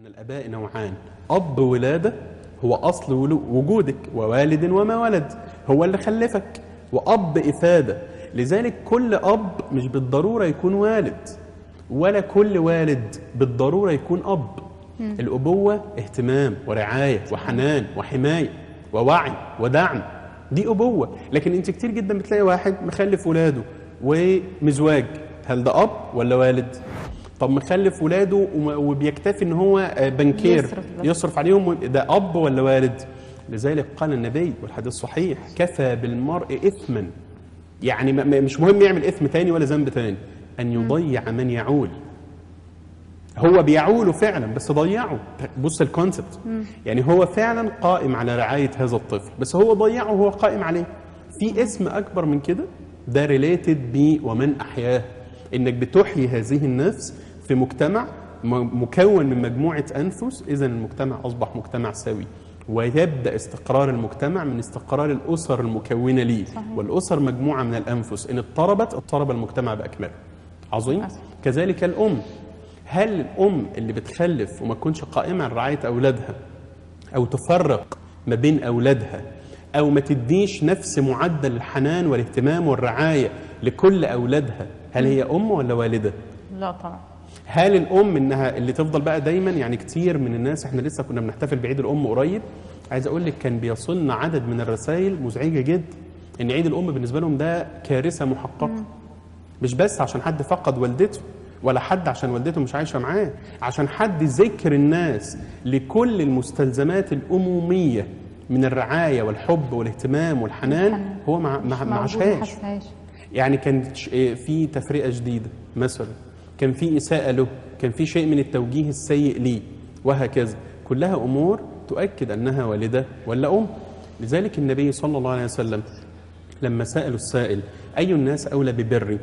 أن الآباء نوعان. أب ولادة هو أصل وجودك ووالد وما ولد هو اللي خلفك. وأب إفادة. لذلك كل أب مش بالضرورة يكون والد ولا كل والد بالضرورة يكون أب. الأبوة اهتمام ورعاية وحنان وحماية ووعي ودعم. دي أبوة. لكن أنت كتير جدا بتلاقي واحد مخلف ولاده ومزواج. هل ده أب ولا والد؟ طب مخلف ولاده وبيكتفي إن هو آه، بنكير يصرف. يصرف عليهم ده أب ولا والد؟ لذلك قال النبي والحديث صحيح كفى بالمرء اثما. يعني مش مهم يعمل إثم تاني ولا ذنب تاني أن يضيع من يعول. هو بيعوله فعلا بس ضيعه. بص الكونسبت يعني هو فعلا قائم على رعاية هذا الطفل بس هو ضيعه وهو قائم عليه. في اسم أكبر من كده؟ ده ريليتد ب ومن أحياه. إنك بتحيي هذه النفس في مجتمع مكون من مجموعة أنفس اذا المجتمع أصبح مجتمع سوي. ويبدأ استقرار المجتمع من استقرار الأسر المكونة ليه. والأسر مجموعة من الأنفس. إن اضطربت اضطرب المجتمع بأكمله. عظيم. للأسف. كذلك الأم. هل الأم اللي بتخلف وما تكونش قائمة على رعاية أولادها أو تفرق ما بين أولادها أو ما تديش نفس معدل الحنان والاهتمام والرعاية لكل أولادها هل هي أم ولا والدة؟ لا طبعا. هل الأم إنها اللي تفضل بقى دايما؟ يعني كتير من الناس إحنا لسه كنا بنحتفل بعيد الأم قريب. عايز أقول لك كان بيصلنا عدد من الرسائل مزعجة جدا إن عيد الأم بالنسبة لهم ده كارثة محققة. مش بس عشان حد فقد والدته ولا حد عشان والدته مش عايشة معاه عشان حد ذكر الناس لكل المستلزمات الأمومية من الرعاية والحب والاهتمام والحنان هو ما عاشهاش. يعني كان ش- إيه في تفرقة جديدة مثلا. كان في إساءة له كان في شيء من التوجيه السيء ليه وهكذا. كلها أمور تؤكد أنها والدة ولا أم. لذلك النبي صلى الله عليه وسلم لما سالوا السائل أي الناس أولى ببري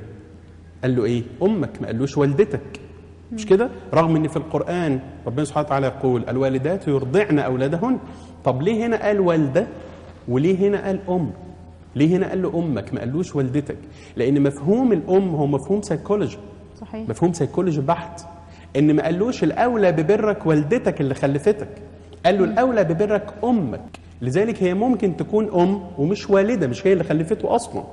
قال له إيه؟ أمك. ما قالوش والدتك. مش كده؟ رغم إن في القرآن ربنا سبحانه وتعالى يقول الوالدات يرضعن أولادهن. طب ليه هنا قال والدة وليه هنا قال أم ليه هنا قال له أمك ما قالوش والدتك لأن مفهوم الأم هو مفهوم سيكولوجي صحيح. مفهوم سيكولوجي بحت. إن ما قالوش الأولى ببرك والدتك اللي خلفتك. قال له الأولى ببرك أمك. لذلك هي ممكن تكون أم ومش والدة مش هي اللي خلفته أصلا.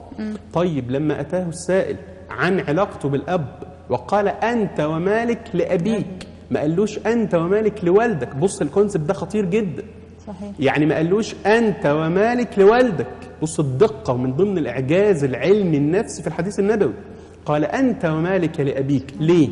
طيب لما أتاه السائل عن علاقته بالأب وقال أنت ومالك لأبيك ما قالوش أنت ومالك لوالدك. بص الكونسيبت ده خطير جدا. صحيح. يعني ما قالوش أنت ومالك لوالدك. بص الدقة ومن ضمن الإعجاز العلمي النفسي في الحديث النبوي. قال أنت ومالك لأبيك. ليه؟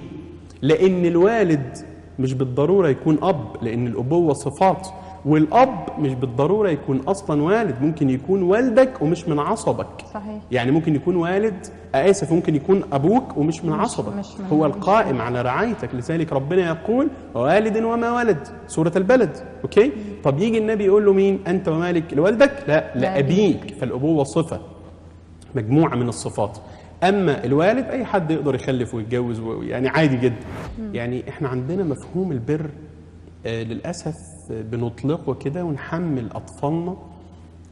لأن الوالد مش بالضرورة يكون أب لأن الأبوة صفات والأب مش بالضرورة يكون أصلا والد. ممكن يكون والدك ومش من عصبك. صحيح. يعني ممكن يكون والد آسف ممكن يكون أبوك ومش من عصبك. مش من- هو مش القائم على رعايتك. لذلك ربنا يقول والد وما ولد. سورة البلد. أوكي؟ طب يجي النبي يقول له مين؟ أنت ومالك لوالدك؟ لا لأبيك. فالأبوة صفة. مجموعة من الصفات. أما الوالد أي حد يقدر يخلف ويتجوز يعني عادي جدا. يعني إحنا عندنا مفهوم البر آه، للأسف بنطلقه كده ونحمل أطفالنا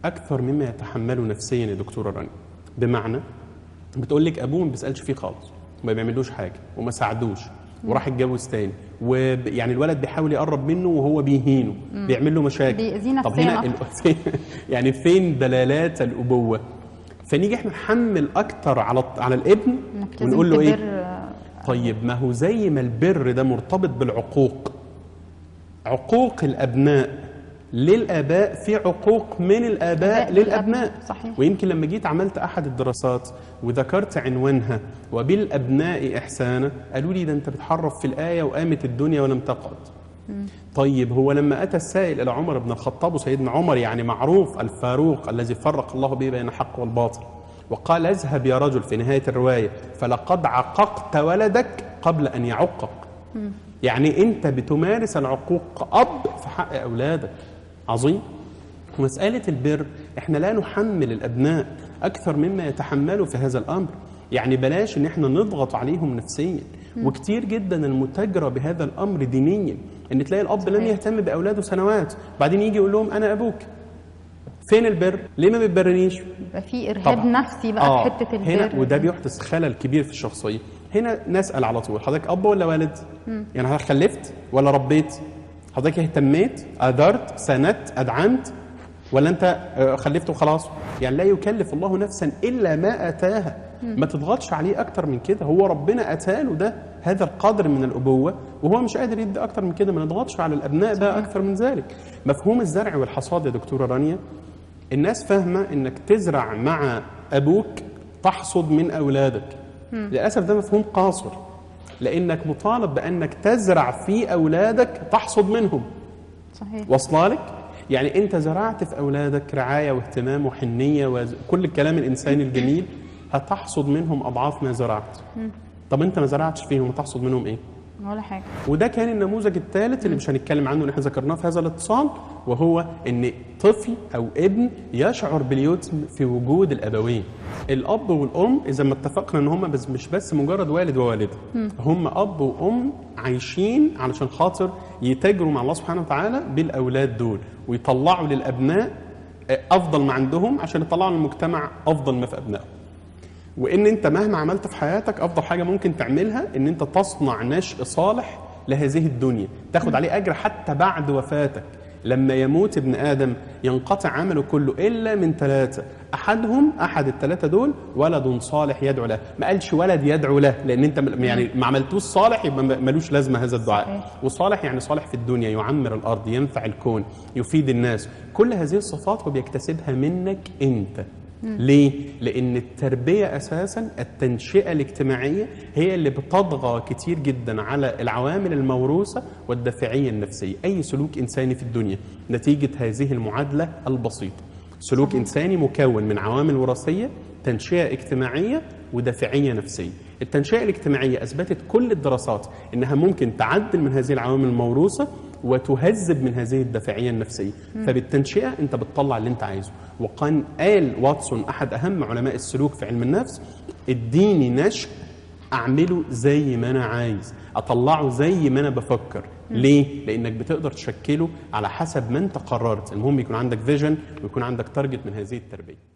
أكثر مما يتحمله نفسيا يا دكتورة رانيا بمعنى بتقول لك أبوه ما بيسألش فيه خالص وما بيعملوش حاجة وما ساعدوش وراح اتجوز تاني. ويعني الولد بيحاول يقرب منه وهو بيهينه بيعمل له مشاكل. بيأذيه طب هنا يعني فين دلالات الأبوة؟ فنيجي إحنا نحمل أكتر على على الابن ونقول له إيه؟ تبر طيب ما هو زي ما البر ده مرتبط بالعقوق. عقوق الأبناء. للآباء في عقوق من الآباء للأبناء. صحيح. ويمكن لما جيت عملت أحد الدراسات وذكرت عنوانها وبالأبناء إحسانا قالوا لي ده أنت بتحرف في الآية وقامت الدنيا ولم تقعد. طيب هو لما أتى السائل إلى عمر بن الخطاب وسيدنا عمر يعني معروف الفاروق الذي فرق الله به بين الحق والباطل وقال اذهب يا رجل في نهاية الرواية فلقد عققت ولدك قبل أن يعقق. يعني أنت بتمارس العقوق كأب في حق أولادك. عظيم. مسألة البر إحنا لا نحمل الأبناء أكثر مما يتحملوا في هذا الأمر. يعني بلاش إن إحنا نضغط عليهم نفسيا. وكتير جدا المتجرى بهذا الأمر دينيا. إن تلاقي الأب لم يهتم بأولاده سنوات. بعدين يجي يقول لهم أنا أبوك. فين البر؟ ليه ما بتبرنيش؟ يبقى في إرهاب طبعاً. نفسي بقى في حتة البر هنا وده بيحدث خلل كبير في الشخصية. هنا نسأل على طول حضرتك أب ولا والد؟ يعني حضرتك خلفت ولا ربيت؟ حضرتك اهتميت قدرت سندت أدعمت؟ ولا أنت آه، خلفت وخلاص؟ يعني لا يكلف الله نفسا إلا ما آتاها. ما تضغطش عليه أكتر من كده. هو ربنا أتاله ده هذا القدر من الأبوة وهو مش قادر يدي أكتر من كده. ما نضغطش على الأبناء بقى أكتر من ذلك. مفهوم الزرع والحصاد يا دكتورة رانيا. الناس فاهمة إنك تزرع مع أبوك تحصد من أولادك. للأسف ده مفهوم قاصر. لأنك مطالب بأنك تزرع في أولادك تحصد منهم. صحيح. واصلة لك؟ يعني أنت زرعت في أولادك رعاية واهتمام وحنية وكل الكلام الإنساني الجميل. هتحصد منهم أضعاف ما زرعت. طب أنت ما زرعتش فيهم هتحصد منهم إيه؟ ولا حاجة. وده كان النموذج الثالث اللي مش هنتكلم عنه اللي إحنا ذكرناه في هذا الاتصال وهو إن طفل أو ابن يشعر باليتم في وجود الأبوين. الأب والأم إذا ما اتفقنا إن هم بس مش بس مجرد والد ووالدة. هم أب وأم عايشين علشان خاطر يتاجروا مع الله سبحانه وتعالى بالأولاد دول ويطلعوا للأبناء أفضل ما عندهم عشان يطلعوا للمجتمع أفضل ما في أبنائهم. وإن أنت مهما عملت في حياتك أفضل حاجة ممكن تعملها إن أنت تصنع نشء صالح لهذه الدنيا. تاخد عليه أجر حتى بعد وفاتك. لما يموت ابن آدم ينقطع عمله كله إلا من ثلاثة. أحدهم أحد الثلاثة دول ولد صالح يدعو له. ما قالش ولد يدعو له لأن أنت يعني ما عملتوش صالح يبقى ملوش لازمة هذا الدعاء. وصالح يعني صالح في الدنيا يعمر الأرض ينفع الكون يفيد الناس. كل هذه الصفات هو بيكتسبها منك أنت. ليه؟ لأن التربية أساسا التنشئة الاجتماعية هي اللي بتطغى كتير جدا على العوامل الموروثة والدافعية النفسية. أي سلوك إنساني في الدنيا نتيجة هذه المعادلة البسيطة. سلوك إنساني مكون من عوامل وراثية تنشئة اجتماعية ودافعية نفسية. التنشئة الاجتماعية أثبتت كل الدراسات أنها ممكن تعدل من هذه العوامل الموروثة وتهذب من هذه الدافعية النفسية. فبالتنشئة أنت بتطلع اللي أنت عايزه. وقال قال واتسون أحد أهم علماء السلوك في علم النفس اديني نشء أعمله زي ما أنا عايز. أطلعه زي ما أنا بفكر. ليه؟ لأنك بتقدر تشكله على حسب ما أنت قررت. المهم يكون عندك vision ويكون عندك target من هذه التربية.